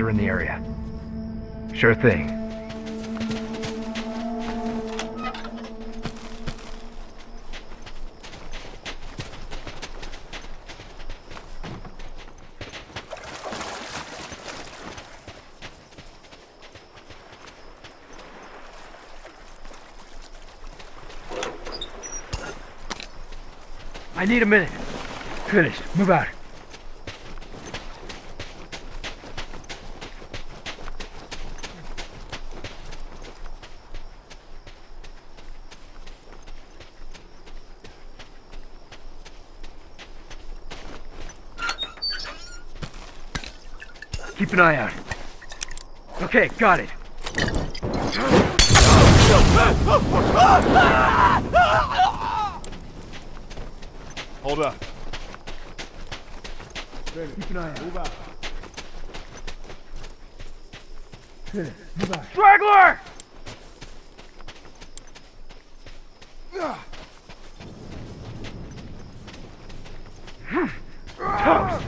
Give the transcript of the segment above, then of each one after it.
are in the area. Sure thing. I need a minute. Finished. Move out. Keep an eye out. Okay, got it. Hold up. Keep an eye out. Move out. Move out. Straggler! Ah. Toast!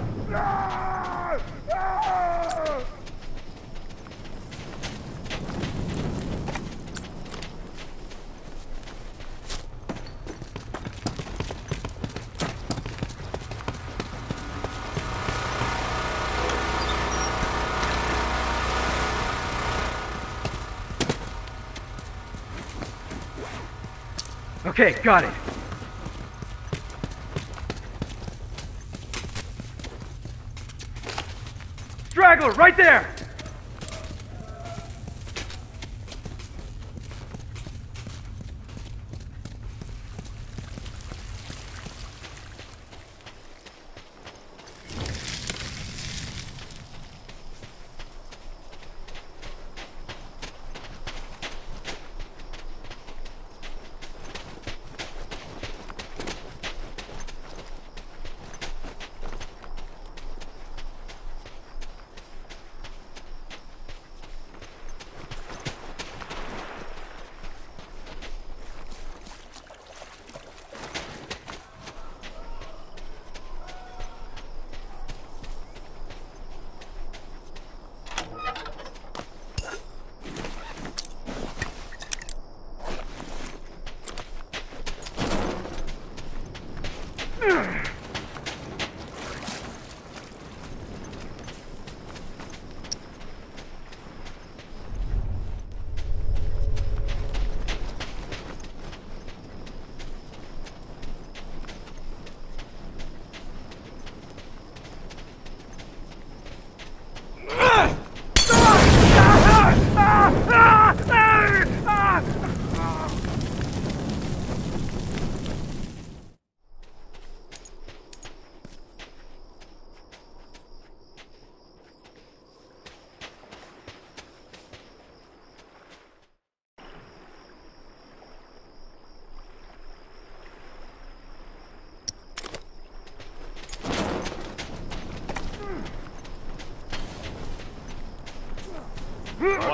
Okay, got it. Straggler, right there!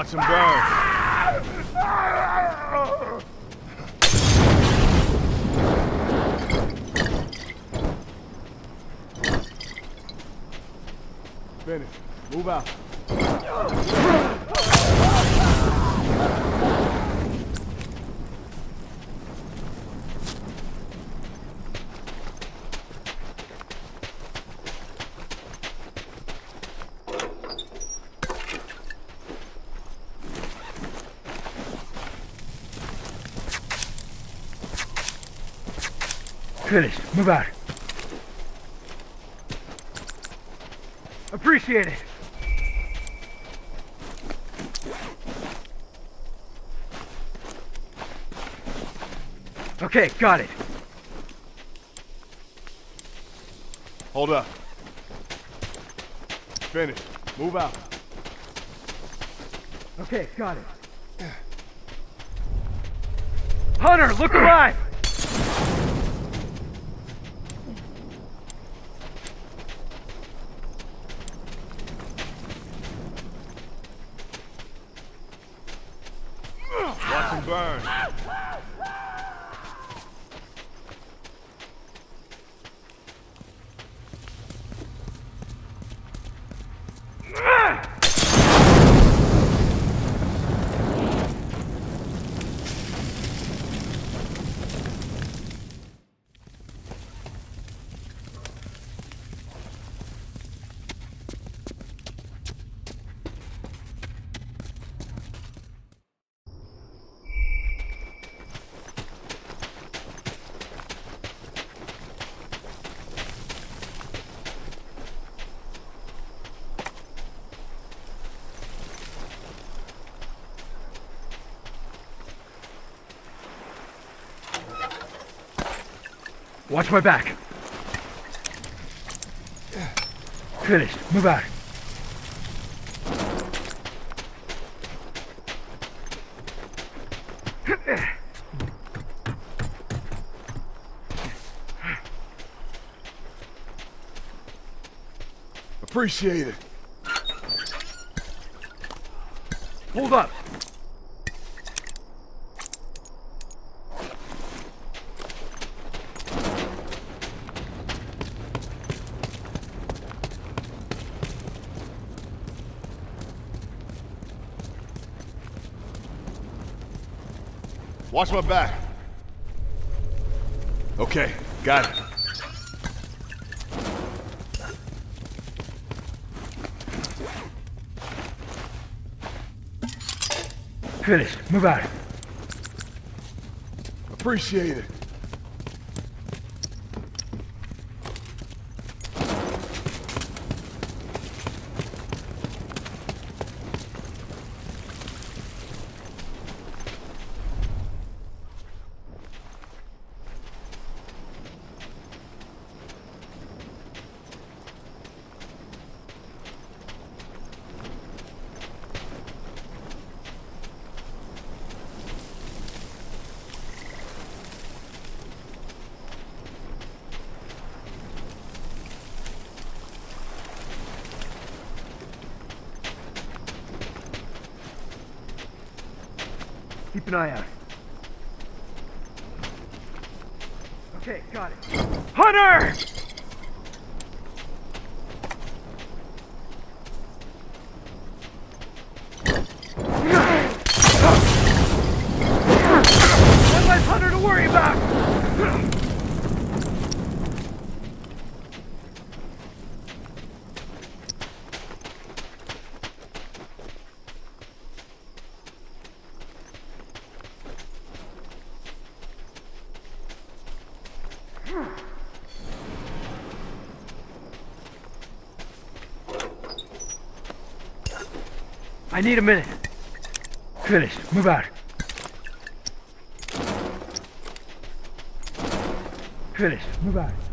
Watch him burn. Finish. Move out. Finished. Move out. Appreciate it. Okay, got it. Hold up. Finish. Move out. Okay, got it. Hunter, look alive! Burn. Watch my back. Finished. Move out. Appreciate it. Hold up. Watch my back. Okay, got it. Finished. Move out. Appreciate it. An eye out. Okay, got it. Hunter! I need a minute. Finished. Move out. Finished. Move out.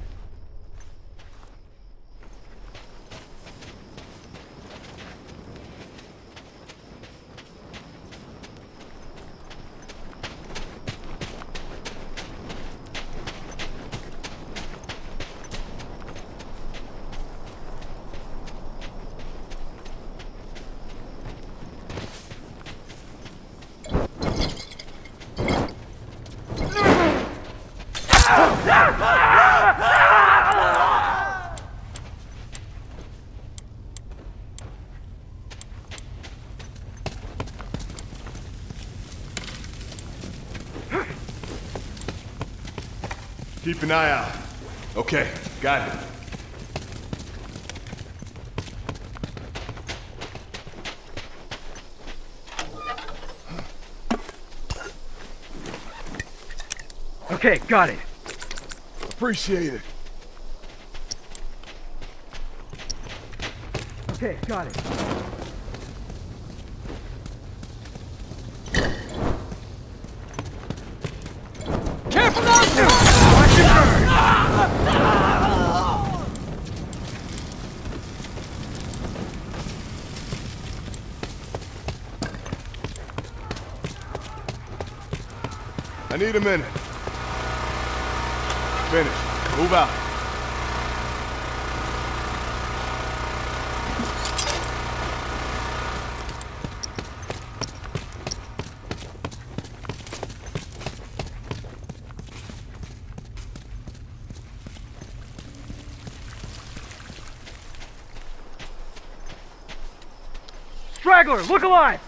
Keep an eye out. Okay, got it. Okay, got it. Appreciate it. Okay, got it. I need a minute. Finish. Move out. Straggler, look alive!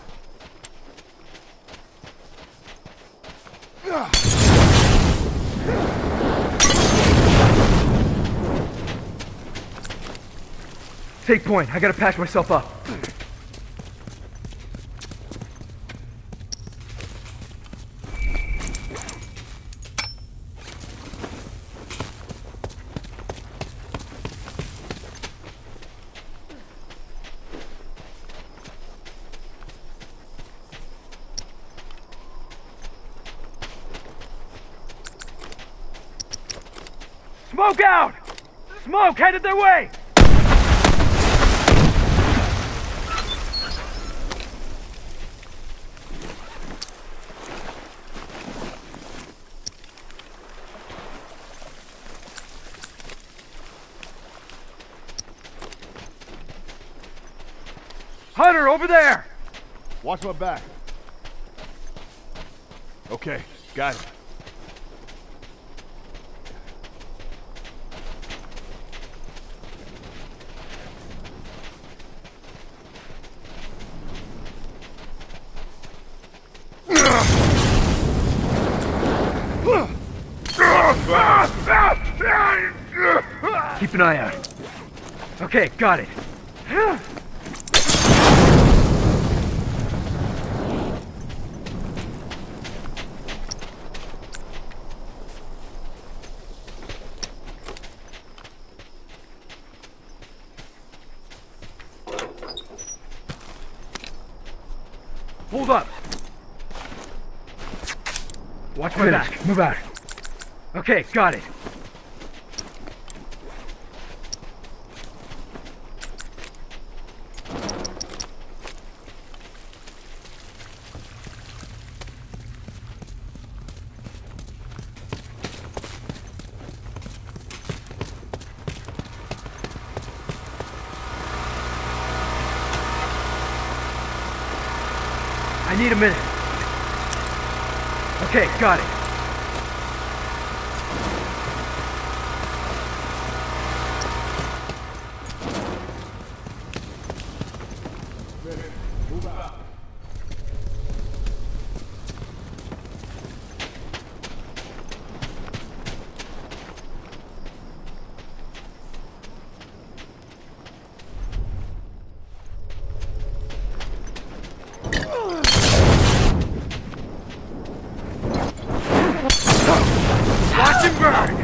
Take point. I gotta patch myself up. Smoke out! Smoke headed their way! Over there! Watch my back. Okay, got it. Keep an eye out. Okay, got it. Hold up. Watch my back. Move out. Okay, got it. I need a minute. Okay, got it. Watch him burn!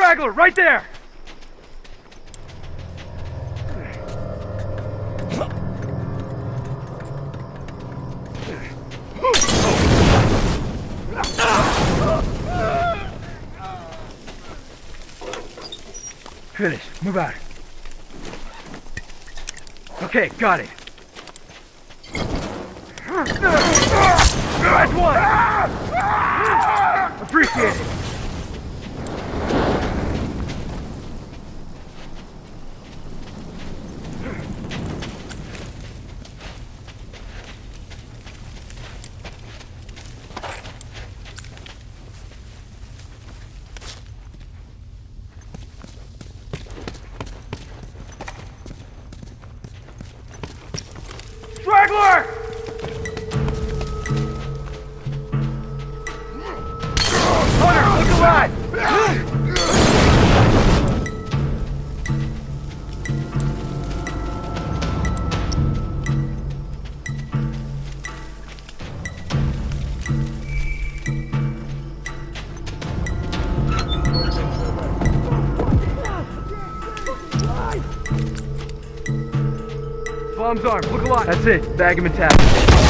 Straggler, right there! Finished. Move out. Okay, got it. That's one! Appreciate it. Bomb's armed, look alive! That's it, bag him and tap.